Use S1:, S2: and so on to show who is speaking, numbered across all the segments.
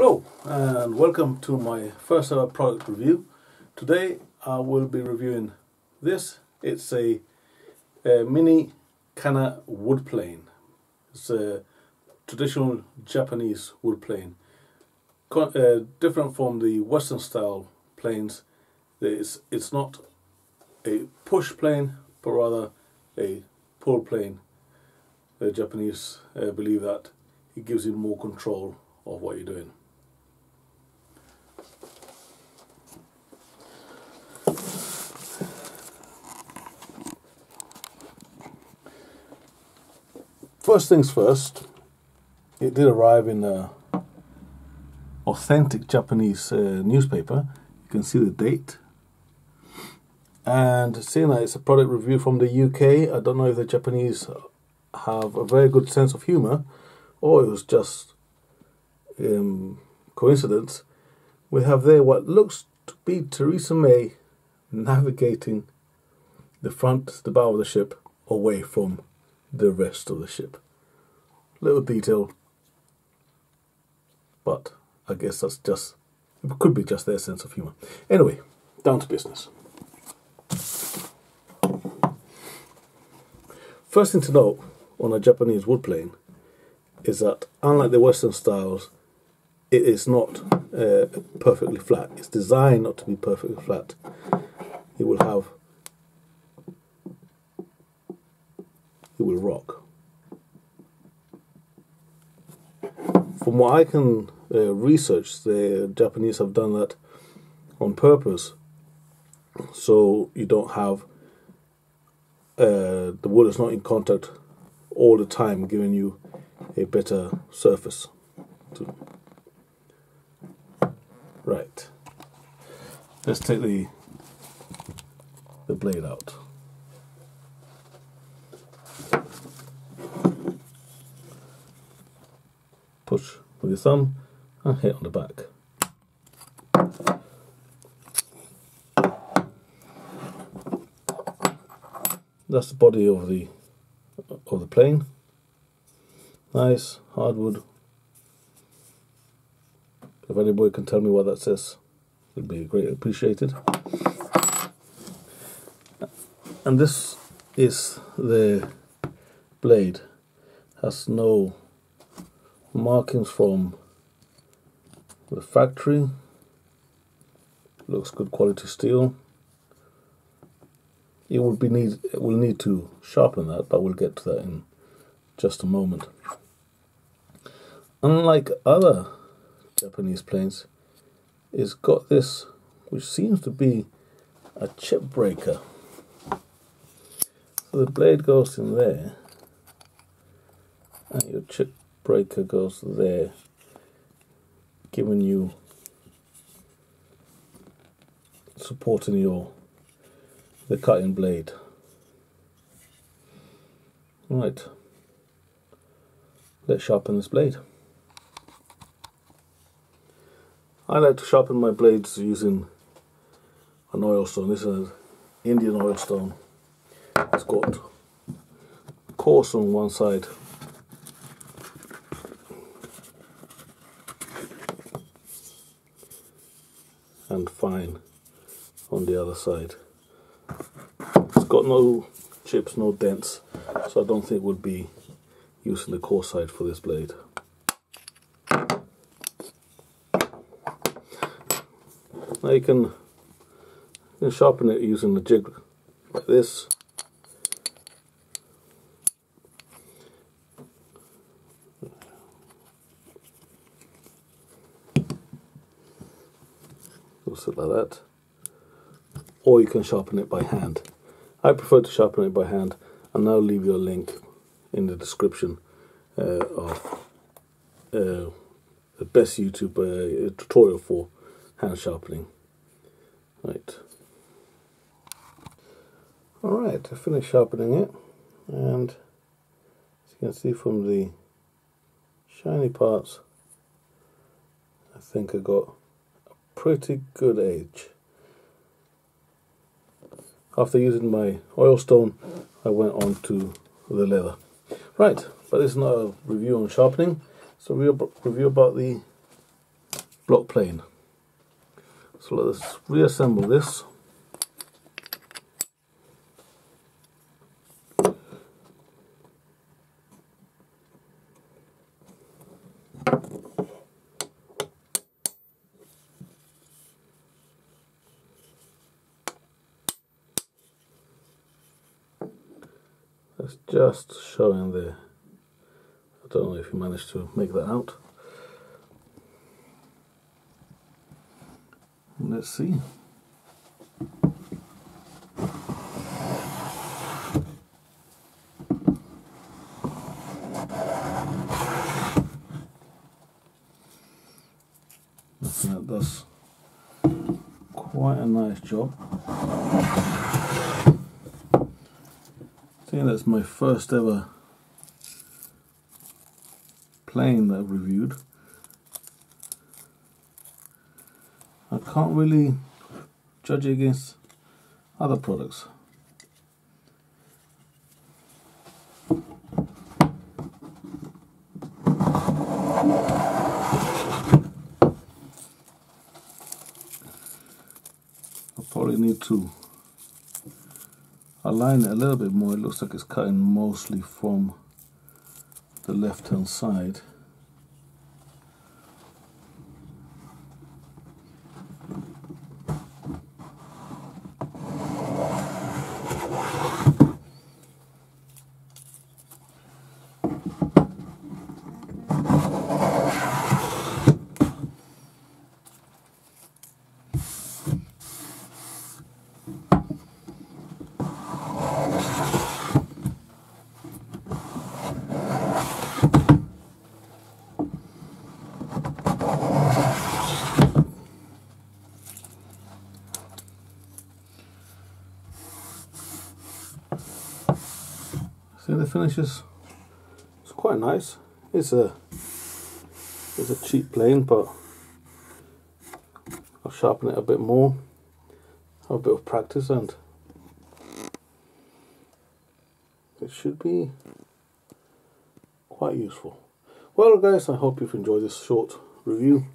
S1: Hello and welcome to my first ever product review. Today I will be reviewing this. It's a, a mini Kanna wood plane. It's a traditional Japanese wood plane. uh, different from the Western style planes. It's, it's not a push plane but rather a pull plane. The Japanese uh, believe that it gives you more control of what you're doing. First things first, it did arrive in a authentic Japanese uh, newspaper. You can see the date. And seeing that it's a product review from the UK, I don't know if the Japanese have a very good sense of humor or it was just um, coincidence. We have there what looks to be Theresa May navigating the front, the bow of the ship away from the rest of the ship. Little detail, but I guess that's just, it could be just their sense of humour. Anyway, down to business. First thing to note on a Japanese wood plane is that unlike the Western styles, it is not uh, perfectly flat. It's designed not to be perfectly flat. It will have, it will rock. From what I can uh, research, the Japanese have done that on purpose, so you don't have uh, the wood is not in contact all the time, giving you a better surface. To right. Let's take the the blade out. Push with your thumb and hit on the back. That's the body of the of the plane. Nice hardwood. If anybody can tell me what that says, it'd be greatly appreciated. And this is the blade. Has no markings from the factory. Looks good quality steel. You will be need will need to sharpen that, but we'll get to that in just a moment. Unlike other Japanese planes, it's got this, which seems to be a chip breaker. So the blade goes in there, and your chip breaker goes there, giving you supporting your the cutting blade. Right, let's sharpen this blade. I like to sharpen my blades using an oil stone. This is an Indian oil stone. It's got coarse on one side and fine on the other side It's got no chips, no dents, so I don't think we'll be using the coarse side for this blade. Now you can, you can sharpen it using the jig like this. Just like that. Or you can sharpen it by hand. I prefer to sharpen it by hand and I'll leave you a link in the description uh, of uh, the best YouTube uh, tutorial for hand sharpening. Right. Alright, I finished sharpening it and as you can see from the shiny parts I think I got pretty good edge. After using my oil stone, I went on to the leather. Right, but is not a review on sharpening. It's a real review about the block plane. So let's reassemble this. That's just showing the I don't know if you managed to make that out. Let's see. I think that does quite a nice job. That's my first ever plane that I've reviewed. I can't really judge it against other products. I probably need to align it a little bit more. It looks like it's cutting mostly from the left hand side. The finishes. It's quite nice. It's a it's a cheap plane, but I'll sharpen it a bit more. Have a bit of practice and it should be quite useful. Well guys, I hope you've enjoyed this short review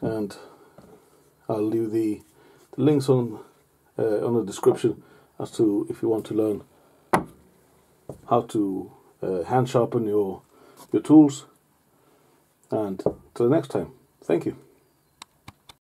S1: and I'll leave the, the links on uh, on the description as to if you want to learn how to uh, hand sharpen your your tools. And till the next time thank you